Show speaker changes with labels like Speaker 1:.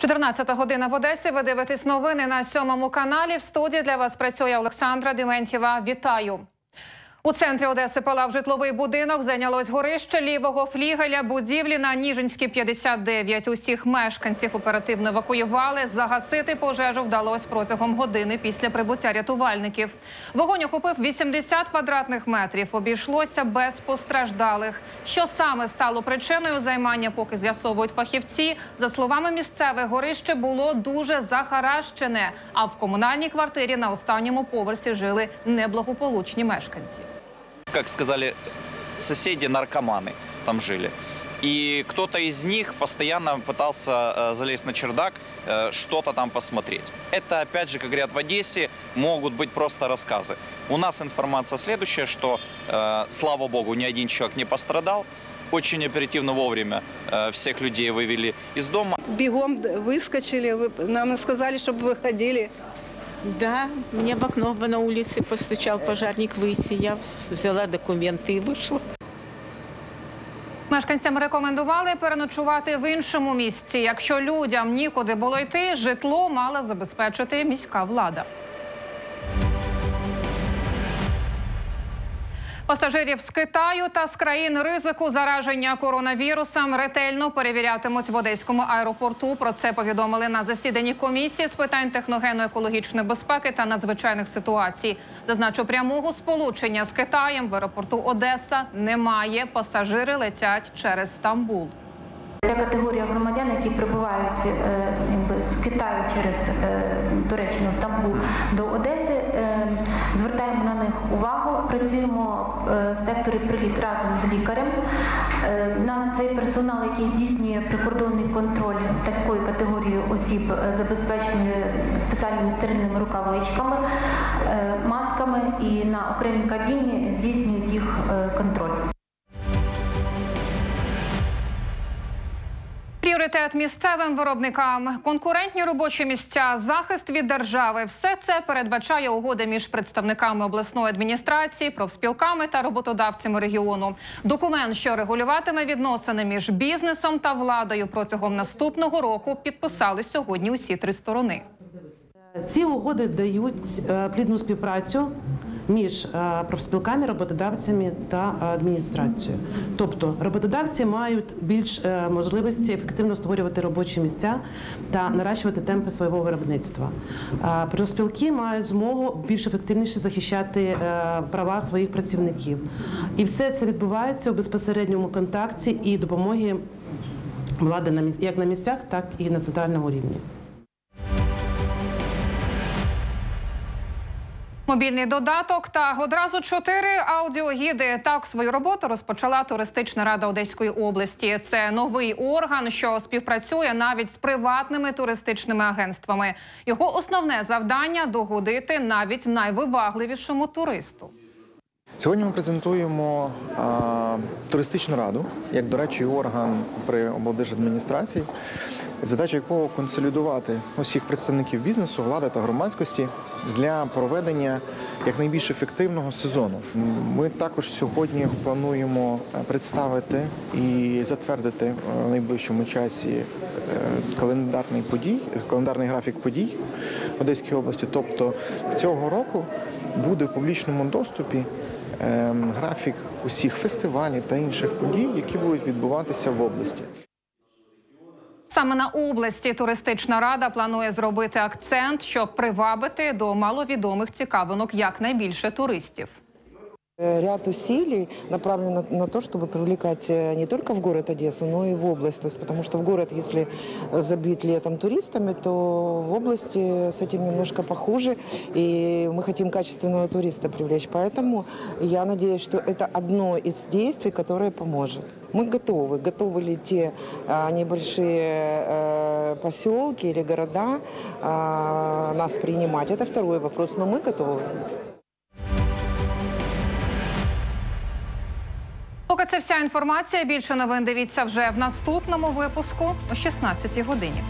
Speaker 1: 14 година в Одесі. Ви дивитесь новини на сьомому каналі. В студії для вас працює Олександра Дементьєва. Вітаю. У центрі Одеси палав житловий будинок. Зайнялось горище лівого флігеля будівлі на Ніжинській 59. Усіх мешканців оперативно евакуювали. Загасити пожежу вдалося протягом години після прибуття рятувальників. Вогонь охопив 80 квадратних метрів. Обійшлося без постраждалих. Що саме стало причиною займання, поки з'ясовують фахівці. За словами місцевих, горище було дуже захаращене. А в комунальній квартирі на останньому поверсі жили неблагополучні мешканці.
Speaker 2: Как сказали соседи, наркоманы там жили. И кто-то из них постоянно пытался э, залезть на чердак, э, что-то там посмотреть. Это, опять же, как говорят в Одессе, могут быть просто рассказы. У нас информация следующая, что, э, слава богу, ни один человек не пострадал. Очень оперативно вовремя всех людей вывели из дома.
Speaker 3: Бегом выскочили, вы- нам сказали, чтобы выходили.
Speaker 4: Да, мне в окно на улице постучал пожарник выйти. Я вз- взяла документы и вышла.
Speaker 1: Мешканцям рекомендували переночувати в іншому місці. Якщо людям нікуди було йти, житло мала забезпечити міська влада. Пасажирів з Китаю та з країн ризику зараження коронавірусом ретельно перевірятимуть в одеському аеропорту. Про це повідомили на засіданні комісії з питань техногенно-екологічної безпеки та надзвичайних ситуацій. Зазначу, прямого сполучення з Китаєм в аеропорту Одеса немає. Пасажири летять через Стамбул.
Speaker 5: Ця категорія громадян, які прибувають е, з Китаю через е, Туреччину, Стамбул до Одеси, звертаємо на них увагу. Працюємо е, в секторі приліт разом з лікарем. Е, На цей персонал, який здійснює прикордонний контроль такої категорії осіб, забезпечені спеціальними стерильними рукавичками, е, масками і на окремій кабіні здійснюють їх е, контроль.
Speaker 1: Пріоритет місцевим виробникам, конкурентні робочі місця, захист від держави все це передбачає угода між представниками обласної адміністрації, профспілками та роботодавцями регіону. Документ, що регулюватиме відносини між бізнесом та владою протягом наступного року, підписали сьогодні усі три сторони.
Speaker 6: Ці угоди дають е, плідну співпрацю між е, профспілками, роботодавцями та адміністрацією. Тобто роботодавці мають більш е, можливості ефективно створювати робочі місця та наращувати темпи свого виробництва. Е, Профспілки мають змогу більш ефективніше захищати права своїх працівників. І все це відбувається у безпосередньому контакті і допомоги влади як на місцях, так і на центральному рівні.
Speaker 1: Мобільний додаток та одразу чотири аудіогіди. Так свою роботу розпочала туристична рада Одеської області. Це новий орган, що співпрацює навіть з приватними туристичними агентствами. Його основне завдання догодити навіть найвибагливішому туристу.
Speaker 7: Сьогодні ми презентуємо а, туристичну раду, як, до речі, орган при облдержадміністрації, задача якого консолідувати усіх представників бізнесу, влади та громадськості для проведення якнайбільш ефективного сезону. Ми також сьогодні плануємо представити і затвердити в найближчому часі е, календарний подій, календарний графік подій в Одеській області. Тобто цього року буде в публічному доступі графік усіх фестивалів та інших подій, які будуть відбуватися в області.
Speaker 1: Саме на області туристична рада планує зробити акцент, щоб привабити до маловідомих цікавинок якнайбільше туристів.
Speaker 8: Э, Ряд усилий направлен на, на то, чтобы привлекать э, не только в город Одессу, но и в область. То есть, потому что в город, если э, забит летом туристами, то в области с этим немножко похуже. И мы хотим качественного туриста привлечь. Поэтому я надеюсь, что это одно из действий, которое поможет. Мы готовы. Готовы ли те а, небольшие э, поселки или города а, нас принимать? Это второй вопрос. Но мы готовы.
Speaker 1: Поки це вся інформація. Більше новин дивіться вже в наступному випуску о 16 годині.